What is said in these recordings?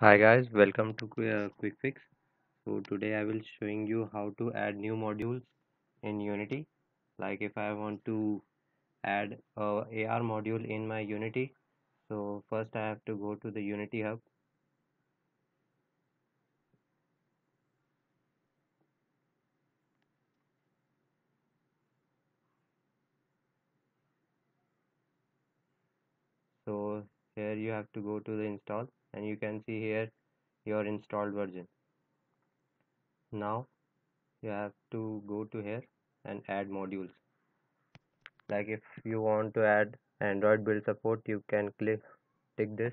Hi guys, welcome to uh, Quick Fix. So today I will showing you how to add new modules in Unity. Like if I want to add a AR module in my Unity, so first I have to go to the Unity Hub. So here you have to go to the install and you can see here your installed version. Now you have to go to here and add modules. Like if you want to add Android build support, you can click tick this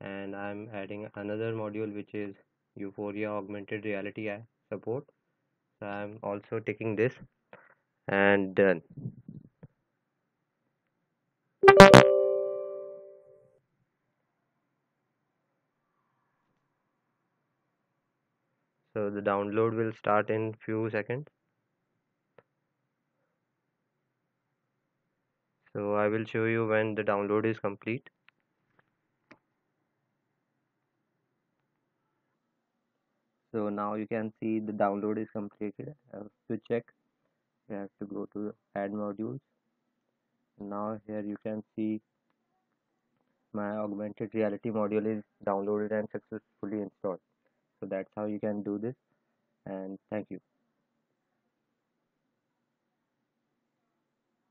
and I'm adding another module which is Vuforia augmented reality support so I'm also taking this and done so the download will start in few seconds. So I will show you when the download is complete. So now you can see the download is completed. To check. You have to go to add modules. Now here you can see my augmented reality module is downloaded and successfully installed so that's how you can do this. And thank you